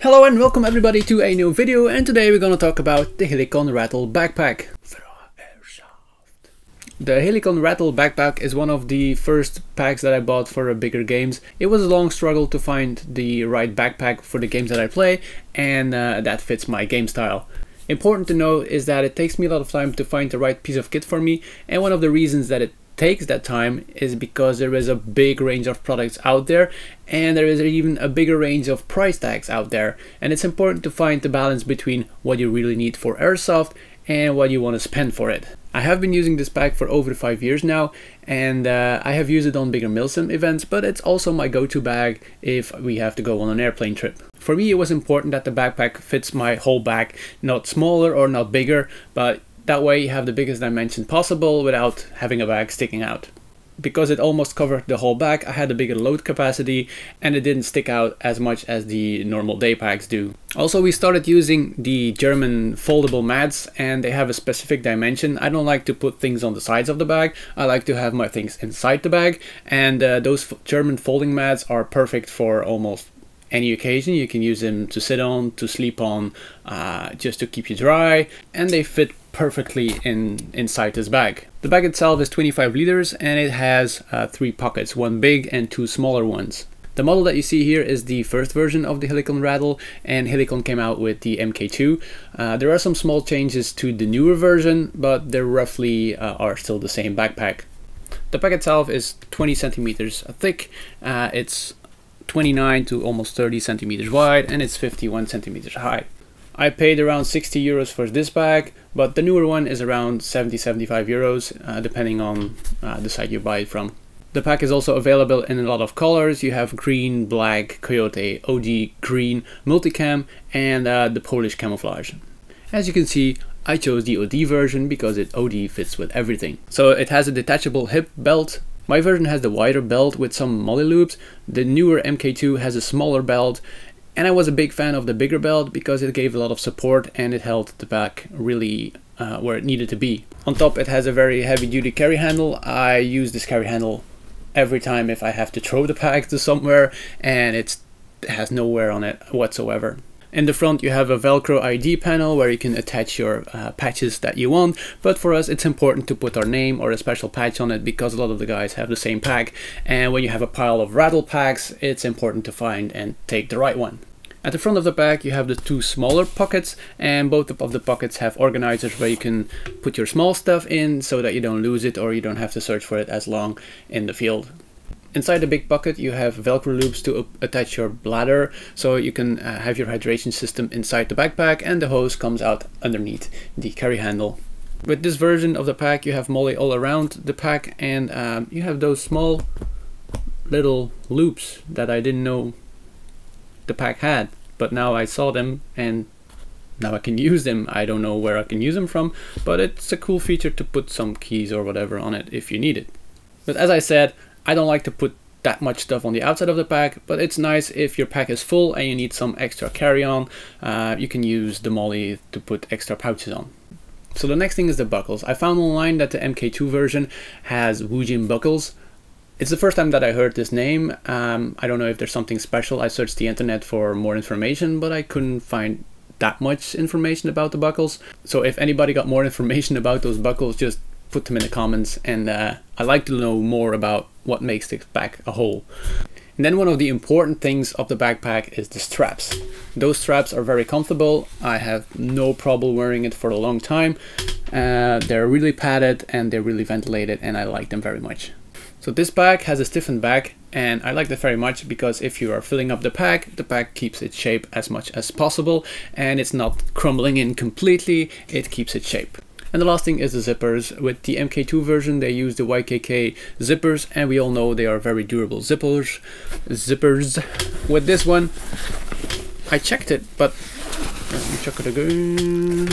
Hello and welcome everybody to a new video and today we're gonna talk about the Helikon Ratel backpack. The Helikon Ratel backpack is one of the first packs that I bought for bigger games. It was a long struggle to find the right backpack for the games that I play and uh, that fits my game style. Important to note is that it takes me a lot of time to find the right piece of kit for me and one of the reasons that it takes that time is because there is a big range of products out there and there is even a bigger range of price tags out there and it's important to find the balance between what you really need for airsoft and what you want to spend for it. I have been using this pack for over 5 years now and uh, I have used it on bigger milsim events but it's also my go-to bag if we have to go on an airplane trip. For me it was important that the backpack fits my whole bag, not smaller or not bigger but that way you have the biggest dimension possible without having a bag sticking out. Because it almost covered the whole bag, I had a bigger load capacity and it didn't stick out as much as the normal day packs do. Also, we started using the German foldable mats and they have a specific dimension. I don't like to put things on the sides of the bag. I like to have my things inside the bag and uh, those German folding mats are perfect for almost any occasion. You can use them to sit on, to sleep on, uh, just to keep you dry, and they fit perfectly in inside this bag. The bag itself is 25 liters and it has uh, three pockets, one big and two smaller ones. The model that you see here is the first version of the Helikon Ratel and Helikon came out with the MK2. Uh, there are some small changes to the newer version, but they roughly uh, are still the same backpack. The pack itself is 20 centimeters thick. Uh, it's 29 to almost 30 centimeters wide and it's 51 centimeters high. I paid around 60 euros for this bag, but the newer one is around 70-75 euros, uh, depending on uh, the site you buy it from. The pack is also available in a lot of colors. You have green, black, coyote, OD, green, multicam, and uh, the Polish camouflage. As you can see, I chose the OD version because it OD fits with everything. So it has a detachable hip belt my version has the wider belt with some MOLLE loops, the newer MK2 has a smaller belt, and I was a big fan of the bigger belt because it gave a lot of support and it held the back really uh, where it needed to be. On top it has a very heavy duty carry handle. I use this carry handle every time if I have to throw the pack to somewhere and it has no wear on it whatsoever. In the front you have a velcro ID panel where you can attach your uh, patches that you want but for us it's important to put our name or a special patch on it because a lot of the guys have the same pack and when you have a pile of Ratel packs it's important to find and take the right one. At the front of the bag you have the two smaller pockets and both of the pockets have organizers where you can put your small stuff in so that you don't lose it or you don't have to search for it as long in the field. Inside the big bucket you have velcro loops to attach your bladder so you can uh, have your hydration system inside the backpack and the hose comes out underneath the carry handle. With this version of the pack you have MOLLE all around the pack and um, you have those small little loops that I didn't know the pack had but now I saw them and now I can use them. I don't know where I can use them from but it's a cool feature to put some keys or whatever on it if you need it. But as I said I don't like to put that much stuff on the outside of the pack, but it's nice if your pack is full and you need some extra carry-on, uh, you can use the MOLLE to put extra pouches on. So the next thing is the buckles. I found online that the MK2 version has Woojin buckles. It's the first time that I heard this name. Um, I don't know if there's something special. I searched the internet for more information, but I couldn't find that much information about the buckles. So if anybody got more information about those buckles, just put them in the comments and uh, I like to know more about what makes this bag a whole. And then one of the important things of the backpack is the straps. Those straps are very comfortable. I have no problem wearing it for a long time. Uh, they're really padded and they're really ventilated and I like them very much. So this bag has a stiffened back and I like that very much because if you are filling up the pack, the pack keeps its shape as much as possible and it's not crumbling in completely, it keeps its shape. And the last thing is the zippers. With the MK2 version they use the YKK zippers and we all know they are very durable zippers. Zippers. With this one I checked it but let me check it again.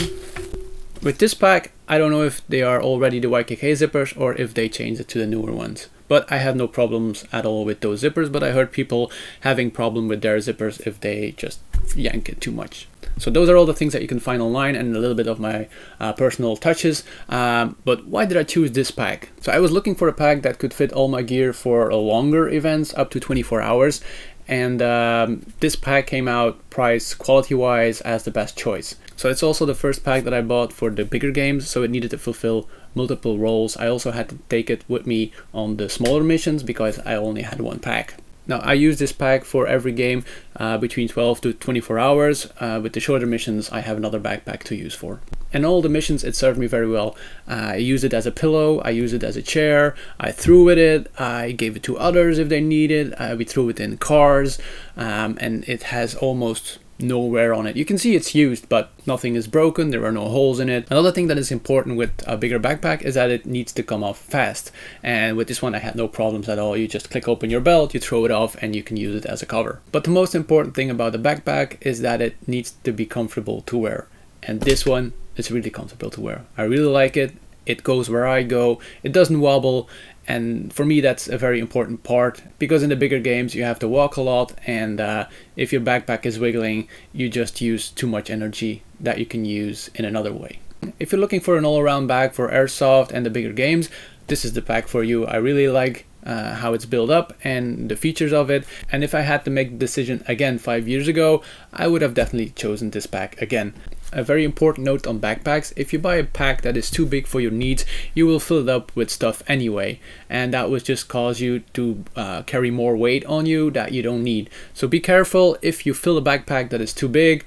With this pack I don't know if they are already the YKK zippers or if they changed it to the newer ones. But I have no problems at all with those zippers but I heard people having problem with their zippers if they just yank it too much. So those are all the things that you can find online and a little bit of my uh, personal touches. Um, but why did I choose this pack? So I was looking for a pack that could fit all my gear for longer events up to 24 hours and um, this pack came out price quality wise as the best choice. So it's also the first pack that I bought for the bigger games, so it needed to fulfill multiple roles. I also had to take it with me on the smaller missions because I only had one pack. Now I use this pack for every game uh, between 12 to 24 hours. Uh, with the shorter missions I have another backpack to use for. And all the missions it served me very well. Uh, I use it as a pillow, I use it as a chair, I threw with it, I gave it to others if they needed, uh, we threw it in cars um, and it has almost no wear on it. You can see it's used, but nothing is broken, there are no holes in it. Another thing that is important with a bigger backpack is that it needs to come off fast. And with this one I had no problems at all. You just click open your belt, you throw it off and you can use it as a cover. But the most important thing about the backpack is that it needs to be comfortable to wear. And this one is really comfortable to wear. I really like it. It goes where I go. It doesn't wobble and for me that's a very important part because in the bigger games you have to walk a lot and uh, if your backpack is wiggling you just use too much energy that you can use in another way. If you're looking for an all-around bag for airsoft and the bigger games this is the pack for you. I really like uh, how it's built up and the features of it and if I had to make the decision again five years ago I would have definitely chosen this pack again a very important note on backpacks, if you buy a pack that is too big for your needs, you will fill it up with stuff anyway, and that will just cause you to uh, carry more weight on you that you don't need. So be careful if you fill a backpack that is too big,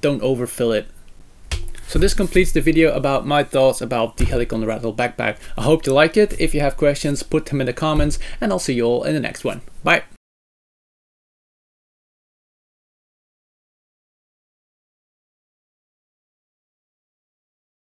don't overfill it. So this completes the video about my thoughts about the Helikon Ratel backpack. I hope you like it. If you have questions, put them in the comments, and I'll see you all in the next one. Bye!